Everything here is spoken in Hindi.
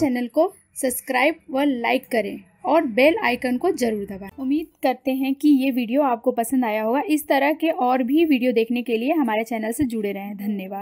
चैनल को सब्सक्राइब व लाइक करें और बेल आइकन को ज़रूर दबाएँ। उम्मीद करते हैं कि ये वीडियो आपको पसंद आया होगा। इस तरह के और भी वीडियो देखने के लिए हमारे चैनल से जुड़े रहें। धन्यवाद।